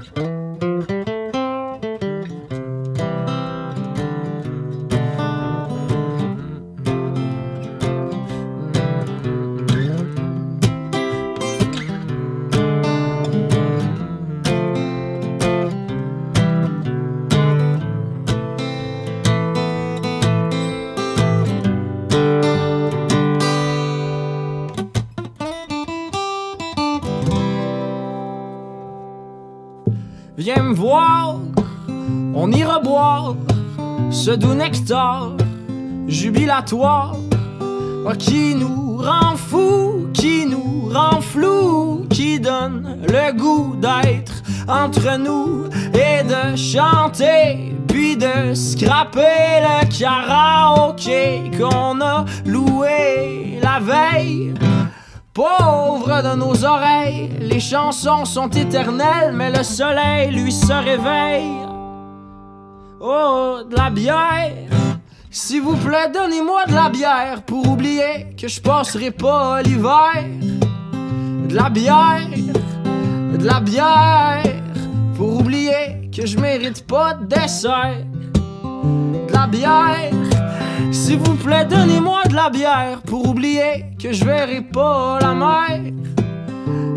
Mm-hmm. Viens me voir, on ira boire ce doux nectar jubilatoire qui nous rend fou, qui nous rend flou, qui donne le goût d'être entre nous et de chanter, puis de scraper le karaoké qu'on a loué la veille. Pauvre de nos oreilles, les chansons sont éternelles, mais le soleil lui se réveille. Oh, de la bière. S'il vous plaît, donnez-moi de la bière pour oublier que je passerai pas l'hiver. De la bière, de la bière pour oublier que je mérite pas de dessert. De la bière. S'il vous plaît, donnez-moi de la bière pour oublier que je verrai pas la mer.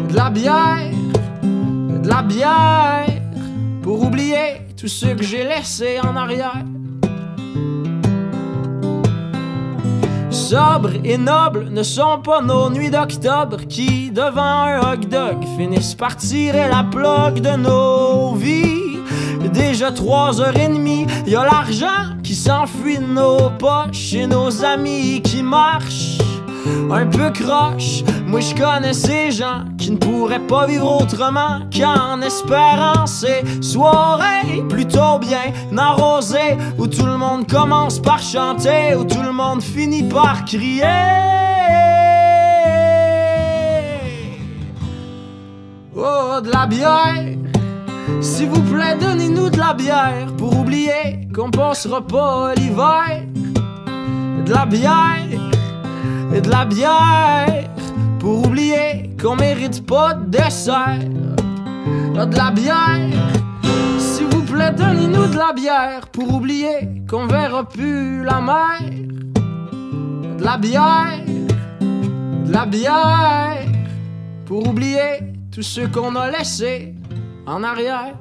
De la bière, de la bière pour oublier tout ce que j'ai laissé en arrière. Sobre et nobles ne sont pas nos nuits d'octobre qui, devant un hot dog, finissent par tirer la plaque de nos vies. Déjà trois heures et demie, y a l'argent qui s'enfuit de nos poches et nos amis qui marchent un peu croche. Moi je connais ces gens qui ne pourraient pas vivre autrement qu'en espérant ces soirées plutôt bien arrosées où tout le monde commence par chanter, où tout le monde finit par crier. Oh, de la bière. S'il vous plaît, donnez-nous de la bière pour oublier qu'on passera pas l'hiver. De la bière, et de la bière pour oublier qu'on mérite pas de dessert. De la bière, s'il vous plaît, donnez-nous de la bière pour oublier qu'on verra plus la mer. De la bière, de la bière pour oublier tout ce qu'on a laissé en arrière.